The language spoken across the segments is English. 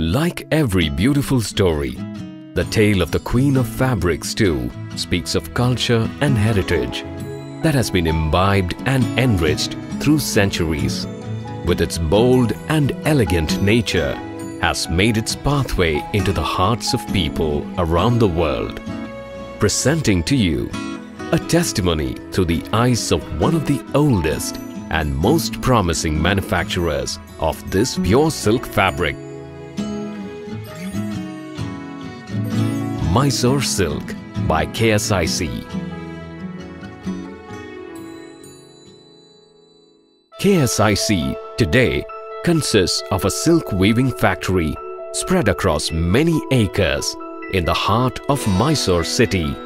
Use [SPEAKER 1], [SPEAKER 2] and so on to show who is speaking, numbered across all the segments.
[SPEAKER 1] Like every beautiful story, the tale of the Queen of Fabrics too speaks of culture and heritage that has been imbibed and enriched through centuries. With its bold and elegant nature, has made its pathway into the hearts of people around the world. Presenting to you a testimony through the eyes of one of the oldest and most promising manufacturers of this pure silk fabric. Mysore Silk by KSIC. KSIC today consists of a silk weaving factory spread across many acres in the heart of Mysore city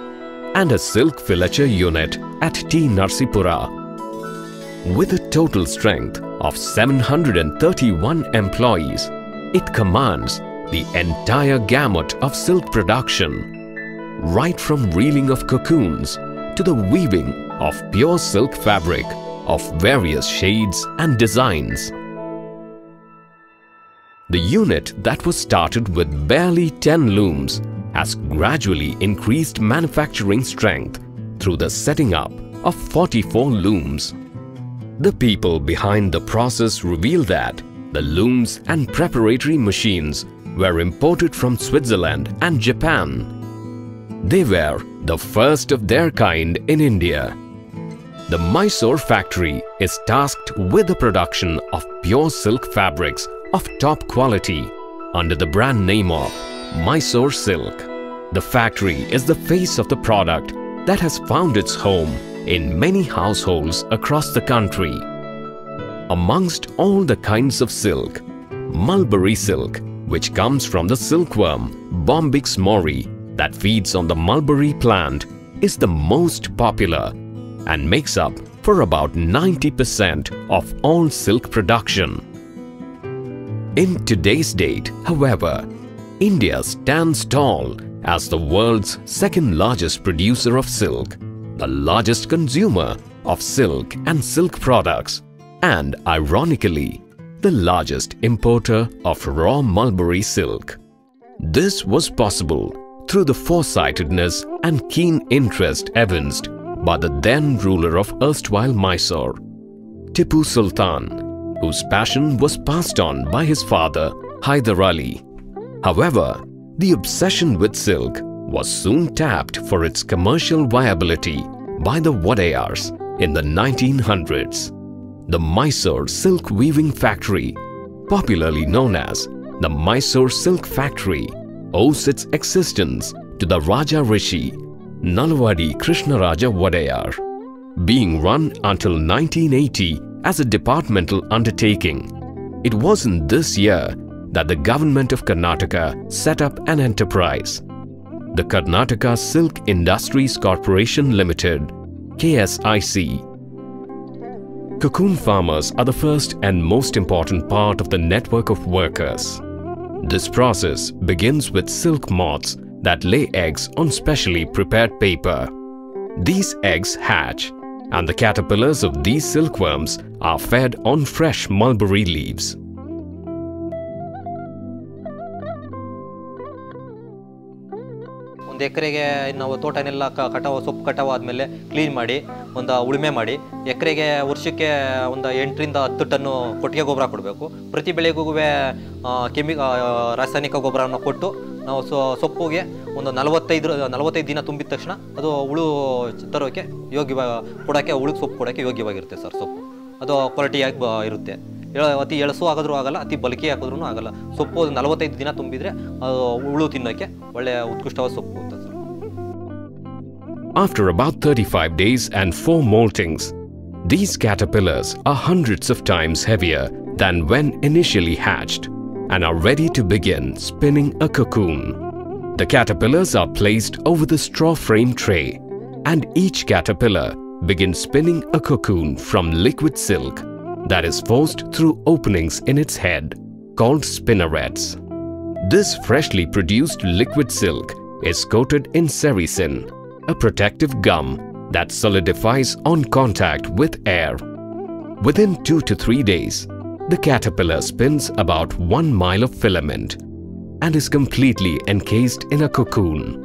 [SPEAKER 1] and a silk filature unit at T. Narsipura. With a total strength of 731 employees, it commands the entire gamut of silk production, right from reeling of cocoons to the weaving of pure silk fabric of various shades and designs. The unit that was started with barely 10 looms has gradually increased manufacturing strength through the setting up of 44 looms. The people behind the process reveal that the looms and preparatory machines were imported from Switzerland and Japan. They were the first of their kind in India. The Mysore factory is tasked with the production of pure silk fabrics of top quality under the brand name of Mysore Silk. The factory is the face of the product that has found its home in many households across the country. Amongst all the kinds of silk, mulberry silk, which comes from the silkworm Bombyx mori that feeds on the mulberry plant, is the most popular and makes up for about 90% of all silk production. In today's date, however, India stands tall as the world's second largest producer of silk, the largest consumer of silk and silk products, and ironically, the largest importer of raw mulberry silk. This was possible through the foresightedness and keen interest evinced by the then ruler of erstwhile Mysore, Tipu Sultan, whose passion was passed on by his father Hyder Ali. However, the obsession with silk was soon tapped for its commercial viability by the Wadeyars in the 1900s. The Mysore Silk Weaving Factory, popularly known as the Mysore Silk Factory, owes its existence to the Raja Rishi Nalwadi Krishnaraja Wadeyar, being run until 1980 as a departmental undertaking. It was in this year that the government of Karnataka set up an enterprise. The Karnataka Silk Industries Corporation Limited, KSIC. Cocoon farmers are the first and most important part of the network of workers. This process begins with silk moths that lay eggs on specially prepared paper. These eggs hatch and the caterpillars of these silkworms are fed on fresh mulberry leaves.
[SPEAKER 2] ಎಕರೆಗೆ ನಾವು ತೋಟನೆಲ್ಲ ಕಟಾವು, ಸೊಪ್ಪು ಕಟಾವು ಆದಮೇಲೆ clean ಮಾಡಿ, ಒಂದು ಉಳುಮೆ ಮಾಡಿ, ಎಕರೆಗೆ ವರ್ಷಕ್ಕೆ ಒಂದು ಎಂಟರಿಂದ ಹತ್ತು ಟನ್ನು ಕೊಟ್ಟಿಗೆ ಗೊಬ್ಬರ ಕೊಡಬೇಕು. ಪ್ರತಿ ಬೆಳೆಗೂ ಕೆಮಿ ರಾಸಾಯನಿಕ ಗೊಬ್ಬರವನ್ನು ಕೊಟ್ಟು ನಾವು ಸೊಪ್ಪುಗೆ ಒಂದು ನಲವತ್ತೈದು ನಲವತ್ತೈದು ದಿನ ತುಂಬಿದ ತಕ್ಷಣ ಅದು ಹುಳು ತರೋಕ್ಕೆ ಯೋಗ್ಯ ಕೊಡೋಕ್ಕೆ ಹುಳುಗೆ ಸೊಪ್ಪು ಕೊಡೋಕ್ಕೆ ಯೋಗ್ಯವಾಗಿರುತ್ತೆ ಸರ್ ಸೊಪ್ಪು. ಅದು ಕ್ವಾಲಿಟಿಯಾಗಿ ಬ, ಇರುತ್ತೆ. ಅತಿ ಎಳಸು ಆಗಿದ್ರೂ ಆಗಲ್ಲ, ಅತಿ ಬಲಕಿ ಹಾಕಿದ್ರೂ ಆಗಲ್ಲ. ಸೊಪ್ಪು ನಲವತ್ತೈದು ದಿನ ತುಂಬಿದರೆ, ಅದು ಹುಳು ತಿನ್ನೋಕ್ಕೆ ಒಳ್ಳೆಯ ಉತ್ಕೃಷ್ಟವಾದ ಸೊಪ್ಪು
[SPEAKER 1] After about 35 days and 4 moltings, these caterpillars are hundreds of times heavier than when initially hatched and are ready to begin spinning a cocoon. The caterpillars are placed over the straw frame tray and each caterpillar begins spinning a cocoon from liquid silk that is forced through openings in its head called spinnerets. This freshly produced liquid silk is coated in sericin, a protective gum that solidifies on contact with air. Within two to three days, the caterpillar spins about one mile of filament and is completely encased in a cocoon.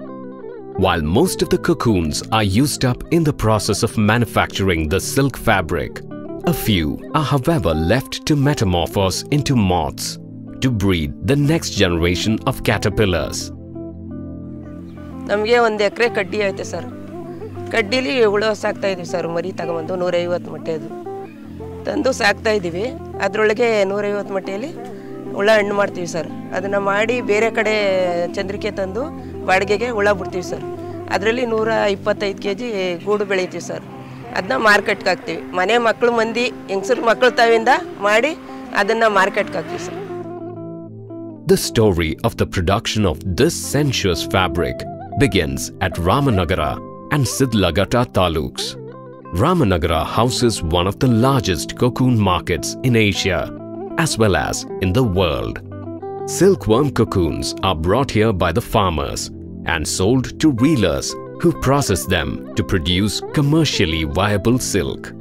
[SPEAKER 1] While most of the cocoons are used up in the process of manufacturing the silk fabric, a few are however left to metamorphose into moths to breed the next generation of caterpillars.
[SPEAKER 3] ನಮಗೆ ಒಂದು ಎಕರೆ ಕಡ್ಡಿ ಐತೆ sir. ಕಡ್ಡಿಲಿ ಹುಳ ಸಾಕ್ತಾ ಇದೀವಿ sir, ಮರಿ ತಗೊಂಬಂದು ನೂರೈವತ್ತು ಮೊಟ್ಟೆದು. ತಂದು ಸಾಕ್ತಾ ಇದ್ದೀವಿ ಅದರೊಳಗೆ ನೂರೈವತ್ತು ಮೊಟ್ಟೆಯಲ್ಲಿ ಹುಳ ಹಣ್ಣು ಮಾಡ್ತೀವಿ ಸರ್. ಅದನ್ನು ಮಾಡಿ ಬೇರೆ ಕಡೆ ಚಂದ್ರಿಕೆ ತಂದು ಬಾಡಿಗೆಗೆ ಹುಳ ಬಿಡ್ತೀವಿ ಸರ್. ಅದರಲ್ಲಿ ನೂರ ಇಪ್ಪತ್ತೈದು ಕೆ ಜಿ ಗೂಡು ಬೆಳಿತೀವಿ ಸರ್. ಅದನ್ನ ಮಾರ್ಕೆಟ್ಗೆ ಹಾಕ್ತೀವಿ. ಮನೆ ಮಕ್ಕಳು ಮಂದಿ, ಹೆಂಗಸರು ಮಕ್ಕಳು ತಾವಿಂದ ಮಾಡಿ ಅದನ್ನು ಮಾರ್ಕೆಟ್ಗೆ ಹಾಕ್ತೀವಿ sir.
[SPEAKER 1] The story of the production of this sensuous fabric begins at Ramanagara and Sidlaghatta taluks. Ramanagara houses one of the largest cocoon markets in Asia as well as in the world. Silkworm cocoons are brought here by the farmers and sold to reelers who process them to produce commercially viable silk.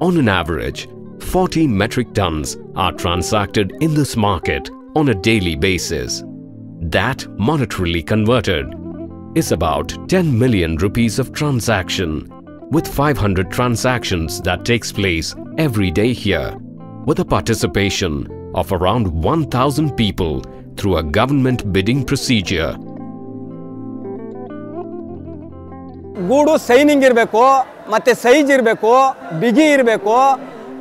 [SPEAKER 1] On an average, 40 metric tons are transacted in this market on a daily basis. That, monetarily converted, is about 10 million rupees of transaction, with 500 transactions that takes place every day here, with a participation of around 1,000 people through a government bidding procedure.
[SPEAKER 4] ಗೂಡು signing ಇರಬೇಕು ಮತ್ತು size ಇರಬೇಕು ಬಿಗಿ ಇರಬೇಕು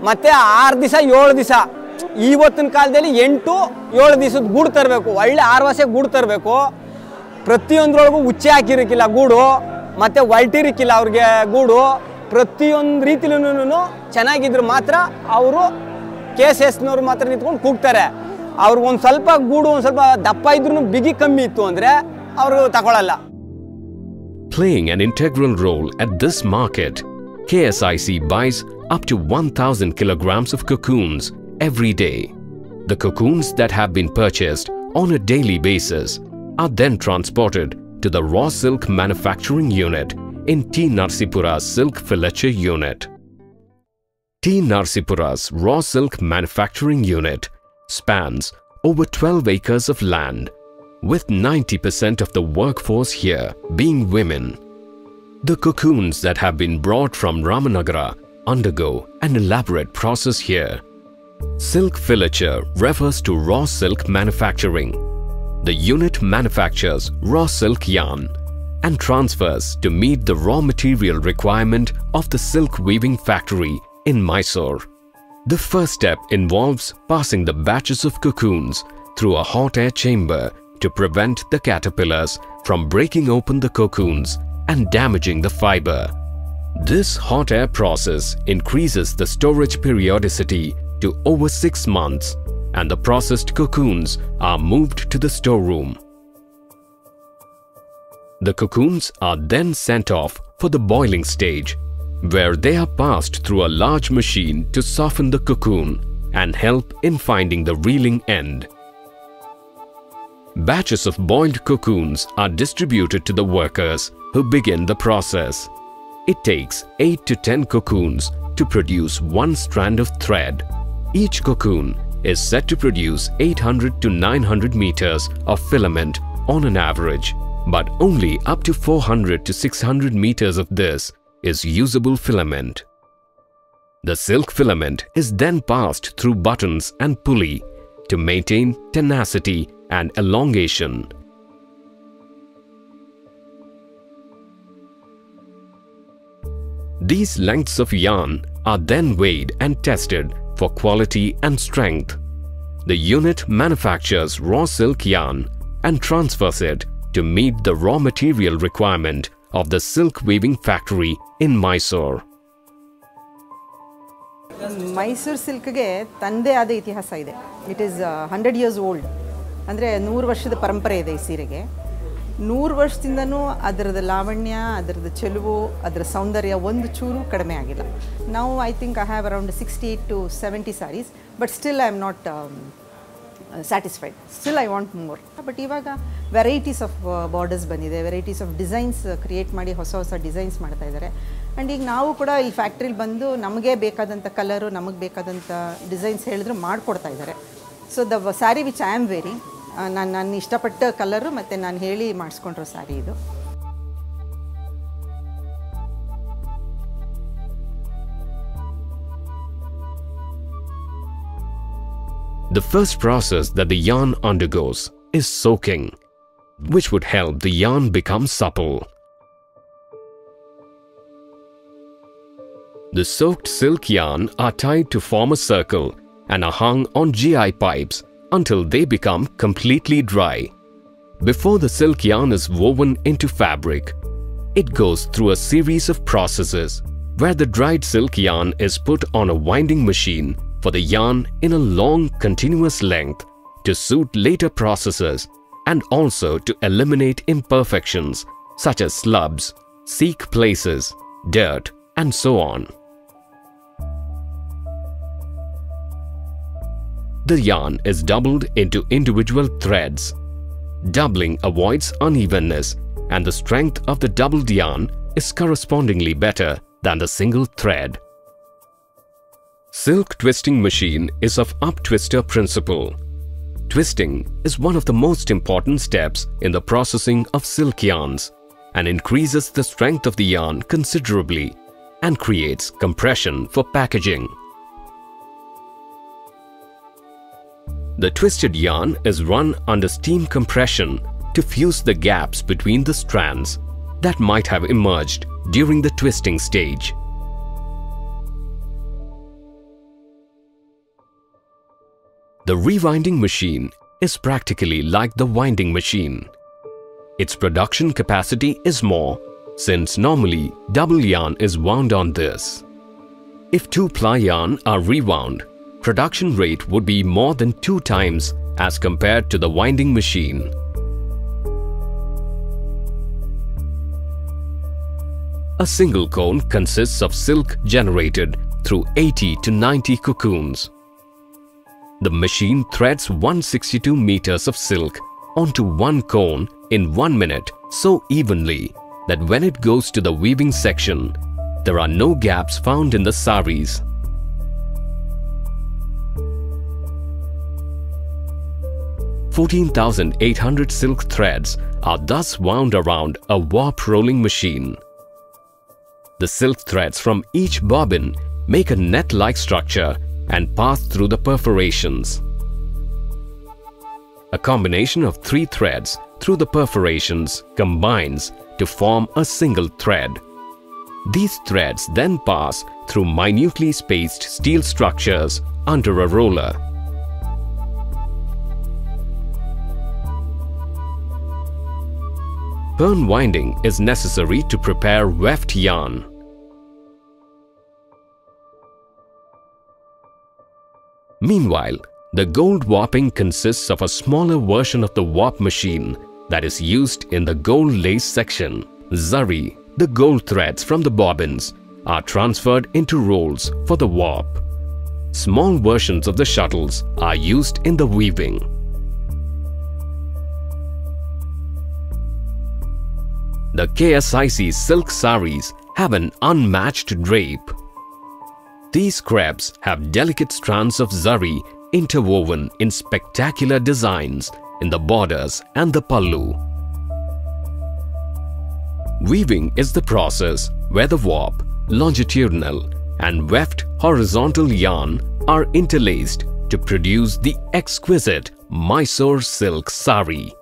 [SPEAKER 4] ಮತ್ತು ಆರು ದಿವಸ ಏಳು ದಿವಸ ಇವತ್ತಿನ ಕಾಲದಲ್ಲಿ ಎಂಟು ಏಳು ದಿವಸದ ಗೂಡು ತರಬೇಕು ಒಳ್ಳೆ ಆರು ವರ್ಷ ಗೂಡು ತರಬೇಕು ಪ್ರತಿಯೊಂದ್ರೊಳಗೂ ಉಚ್ಚೆ ಹಾಕಿರಕ್ಕಿಲ್ಲ ಗೂಡು. ಮತ್ತು ಹೊಲ್ಟಿರಕ್ಕಿಲ್ಲ ಅವ್ರಿಗೆ ಗೂಡು. ಪ್ರತಿಯೊಂದು ರೀತಿಲೂ ಚೆನ್ನಾಗಿದ್ರು ಮಾತ್ರ ಅವರು ಕೆ ಎಸ್ ಎಸ್ನವ್ರು ಮಾತ್ರ ನಿಂತ್ಕೊಂಡು ಕೂಗ್ತಾರೆ. ಅವ್ರಿಗೆ ಒಂದು ಸ್ವಲ್ಪ ಗೂಡು ಒಂದು ಸ್ವಲ್ಪ ದಪ್ಪ ಇದ್ರೂ ಬಿಗಿ ಕಮ್ಮಿ ಇತ್ತು ಅಂದರೆ ಅವರು ತಗೊಳ್ಳಲ್ಲ
[SPEAKER 1] Playing an integral role at this market, KSIC buys up to 1000 kilograms of cocoons every day. The cocoons that have been purchased on a daily basis are then transported to the raw silk manufacturing unit in T. Narsipura's silk filature unit. T. Narsipura's raw silk manufacturing unit spans over 12 acres of land, with 90% of the workforce here being women. The cocoons that have been brought from Ramanagara undergo an elaborate process here. Silk filature refers to raw silk manufacturing. The unit manufactures raw silk yarn and transfers to meet the raw material requirement of the silk weaving factory in Mysore. The first step involves passing the batches of cocoons through a hot air chamber to prevent the caterpillars from breaking open the cocoons and damaging the fiber. This hot air process increases the storage periodicity to over 6 months and the processed cocoons are moved to the storeroom. The cocoons are then sent off for the boiling stage, where they are passed through a large machine to soften the cocoon and help in finding the reeling end. Batches of boiled cocoons are distributed to the workers who begin the process. It takes 8 to 10 cocoons to produce one strand of thread. Each cocoon is said to produce 800 to 900 meters of filament on an average, but only up to 400 to 600 meters of this is usable filament. The silk filament is then passed through buttons and pulley to maintain tenacity and elongation. These lengths of yarn are then weighed and tested for quality and strength. The unit manufactures raw silk yarn and transfers it to meet the raw material requirement of the silk weaving factory in Mysore.
[SPEAKER 5] Mysuru ಸಿಲ್ಕ್ಗೆ ತಂದೇ ಆದ ಇತಿಹಾಸ ಇದೆ it is hundred years old ಅಂದರೆ ನೂರು ವರ್ಷದ ಪರಂಪರೆ ಇದೆ ಈ ಸೀರೆಗೆ ನೂರು ವರ್ಷದಿಂದನೂ ಅದರದ್ದು ಲಾವಣ್ಯ ಅದರದ್ದು ಚೆಲುವು, ಅದರ ಸೌಂದರ್ಯ ಒಂದು ಚೂರು ಕಡಿಮೆ ಆಗಿಲ್ಲ. ನಾವು I think I have around sixty eight to seventy saris but still I am not satisfied still I want more but ಇವಾಗ ವೆರೈಟೀಸ್ ಆಫ್ ಬಾರ್ಡರ್ಸ್ ಬಂದಿದೆ. ವೆರೈಟೀಸ್ ಆಫ್ ಡಿಸೈನ್ಸ್ ಕ್ರಿಯೇಟ್ ಮಾಡಿ ಹೊಸ ಹೊಸ ಡಿಸೈನ್ಸ್ ಮಾಡ್ತಾ ಇದ್ದಾರೆ. ಆ್ಯಂಡ್ ಈಗ ನಾವು ಕೂಡ ಈ ಫ್ಯಾಕ್ಟ್ರಿಲಿ ಬಂದು ನಮಗೆ ಬೇಕಾದಂಥ ಕಲರು ನಮಗೆ ಬೇಕಾದಂಥ ಡಿಸೈನ್ಸ್ ಹೇಳಿದ್ರು ಮಾಡಿಕೊಡ್ತಾ ಇದ್ದಾರೆ. So the sari which I am wearing ನಾನು ನಾನು ಇಷ್ಟಪಟ್ಟ ಕಲರು ಮತ್ತು ನಾನು ಹೇಳಿ ಮಾಡಿಸ್ಕೊಂಡಿರೋ ಸ್ಯಾರಿ ಇದು
[SPEAKER 1] The first process that the yarn undergoes is soaking, which would help the yarn become supple. The soaked silk yarn are tied to form a circle and are hung on GI pipes until they become completely dry. Before the silk yarn is woven into fabric, it goes through a series of processes where the dried silk yarn is put on a winding machine for the yarn in a long continuous length to suit later processes and also to eliminate imperfections such as slubs, thick places, dirt and so on. The yarn is doubled into individual threads. Doubling avoids unevenness and the strength of the doubled yarn is correspondingly better than the single thread. Silk twisting machine is of up-twister principle. Twisting is one of the most important steps in the processing of silk yarns and increases the strength of the yarn considerably and creates compression for packaging. The twisted yarn is run under steam compression to fuse the gaps between the strands that might have emerged during the twisting stage. The rewinding machine is practically like the winding machine. Its production capacity is more since normally double yarn is wound on this. If two ply yarn are rewound, production rate would be more than two times as compared to the winding machine. A single cone consists of silk generated through 80 to 90 cocoons. The machine threads 162 meters of silk onto one cone in one minute so evenly that when it goes to the weaving section, there are no gaps found in the saris. Fourteen thousand eight hundred silk threads are thus wound around a warp rolling machine. The silk threads from each bobbin make a net-like structure and pass through the perforations. A combination of three threads through the perforations combines to form a single thread. These threads then pass through minutely spaced steel structures under a roller. Pirn winding is necessary to prepare weft yarn. Meanwhile, the gold warping consists of a smaller version of the warp machine that is used in the gold lace section. Zari, the gold threads from the bobbins, are transferred into rolls for the warp. Small versions of the shuttles are used in the weaving. The KSIC silk saris have an unmatched drape. These crepes have delicate strands of zari interwoven in spectacular designs in the borders and the pallu. Weaving is the process where the warp, longitudinal and weft horizontal yarn are interlaced to produce the exquisite Mysore silk sari.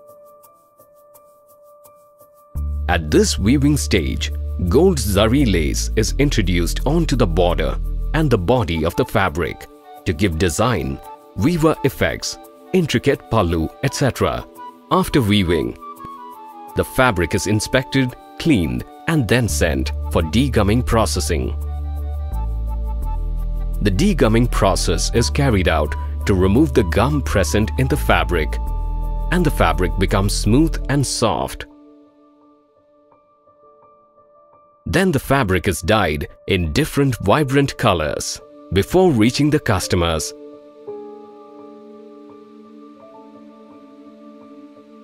[SPEAKER 1] At this weaving stage, gold zari lace is introduced onto the border and the body of the fabric to give design, weaver effects, intricate pallu, etc. After weaving, the fabric is inspected, cleaned and then sent for degumming processing. The degumming process is carried out to remove the gum present in the fabric and the fabric becomes smooth and soft. Then the fabric is dyed in different vibrant colors before reaching the customers.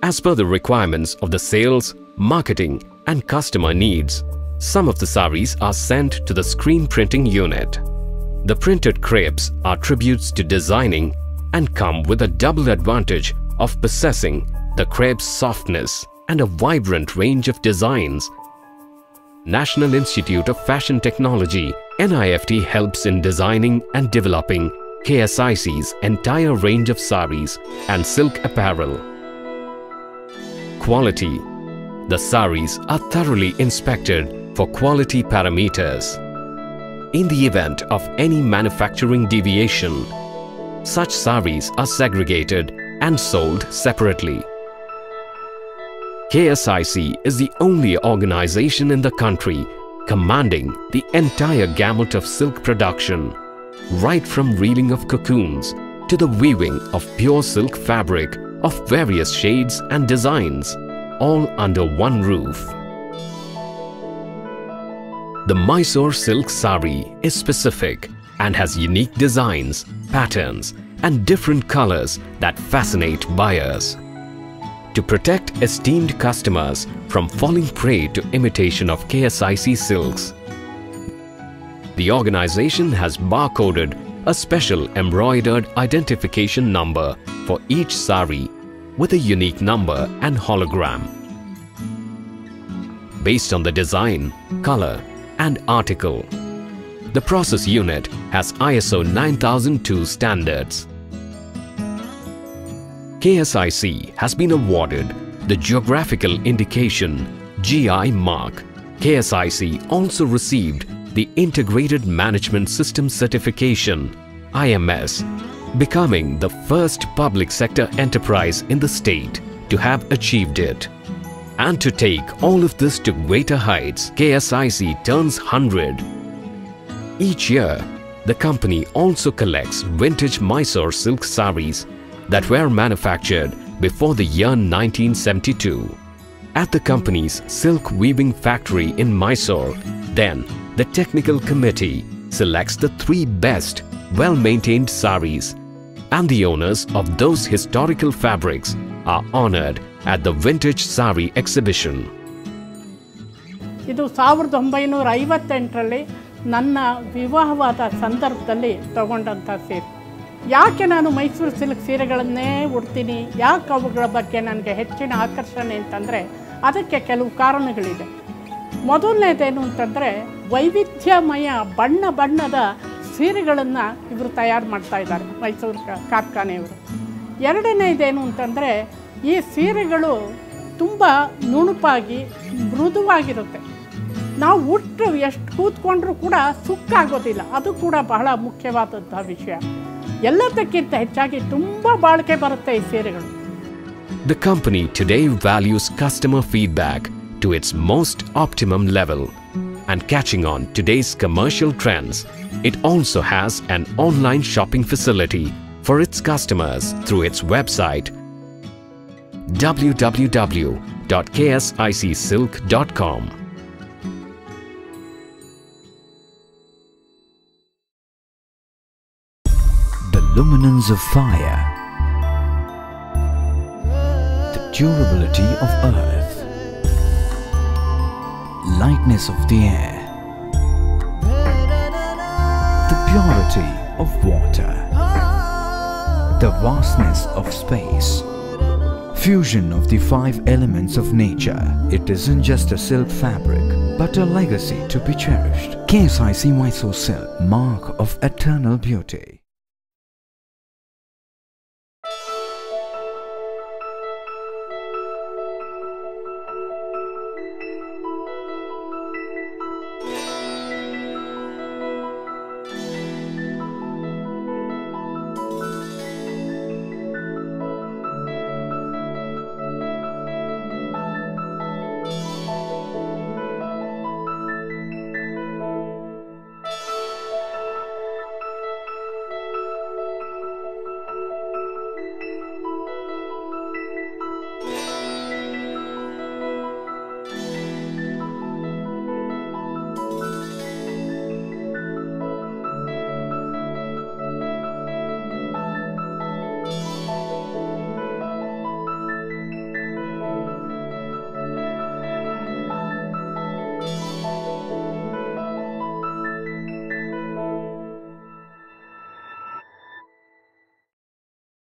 [SPEAKER 1] As per the requirements of the sales, marketing and customer needs, some of the saris are sent to the screen printing unit. The printed crepes are tributes to designing and come with a double advantage of possessing the crepe's softness and a vibrant range of designs. National Institute of Fashion Technology NIFT helps in designing and developing KSIC's entire range of saris and silk apparel. Quality The saris are thoroughly inspected for quality parameters. In the event of any manufacturing deviation, such saris are segregated and sold separately. KSIC is the only organization in the country commanding the entire gamut of silk production, right from reeling of cocoons to the weaving of pure silk fabric of various shades and designs, all under one roof. The Mysore silk sari is specific and has unique designs, patterns and different colors that fascinate buyers. To protect esteemed customers from falling prey to imitation of KSIC silks, the organization has barcoded a special embroidered identification number for each sari with a unique number and hologram. Based on the design, color and article, the process unit has ISO 9002 standards. KSIC has been awarded the Geographical Indication GI mark. KSIC also received the Integrated Management System Certification IMS, becoming the first public sector enterprise in the state to have achieved it. And to take all of this to greater heights, KSIC turns 100. Each year, the company also collects vintage Mysore silk saris that were manufactured before the year 1972. At the company's silk weaving factory in Mysore, then the technical committee selects the three best, well-maintained saris and the owners of those historical fabrics are honored at the Vintage Sari exhibition.
[SPEAKER 6] ಇದು ಸಾವಿರದ ಒಂಬೈನೂರ ಐವತ್ತೆಂಟರಲ್ಲಿ ನನ್ನ ವಿವಾಹವಾದ ಸಂದರ್ಭದಲ್ಲಿ ತಗೊಂಡಂಥ ಸೀರೆ ಯಾಕೆ ನಾನು Mysuru silk ಸೀರೆಗಳನ್ನೇ ಉಡ್ತೀನಿ? ಯಾಕೆ ಅವುಗಳ ಬಗ್ಗೆ ನನಗೆ ಹೆಚ್ಚಿನ ಆಕರ್ಷಣೆ ಅಂತಂದರೆ ಅದಕ್ಕೆ ಕೆಲವು ಕಾರಣಗಳಿದೆ. ಮೊದಲನೇದೇನು ಅಂತಂದರೆ ವೈವಿಧ್ಯಮಯ ಬಣ್ಣ ಬಣ್ಣದ ಸೀರೆಗಳನ್ನು ಇವರು ತಯಾರು ಮಾಡ್ತಾ ಇದ್ದಾರೆ, ಮೈಸೂರು ಕಾರ್ಖಾನೆಯವರು. ಎರಡನೇದೇನು ಅಂತಂದರೆ ಈ ಸೀರೆಗಳು ತುಂಬ ನುಣುಪಾಗಿ, ಮೃದುವಾಗಿರುತ್ತೆ. ನಾವು ಉಟ್ಟು ಎಷ್ಟು ಕೂತ್ಕೊಂಡ್ರೂ ಕೂಡ ಸುಕ್ಕಾಗೋದಿಲ್ಲ. ಅದು ಕೂಡ ಬಹಳ ಮುಖ್ಯವಾದಂಥ ವಿಷಯ.
[SPEAKER 1] The company today values customer feedback to its most optimum level. And catching on today's commercial trends, it also has an online shopping facility for its customers through its website www.ksicsilk.com.
[SPEAKER 7] Luminance of fire, the durability of earth, lightness of the air, the purity of water, the vastness of space. Fusion of the five elements of nature. It isn't just a silk fabric, but a legacy to be cherished. KSIC Mysore Silk, mark of eternal beauty.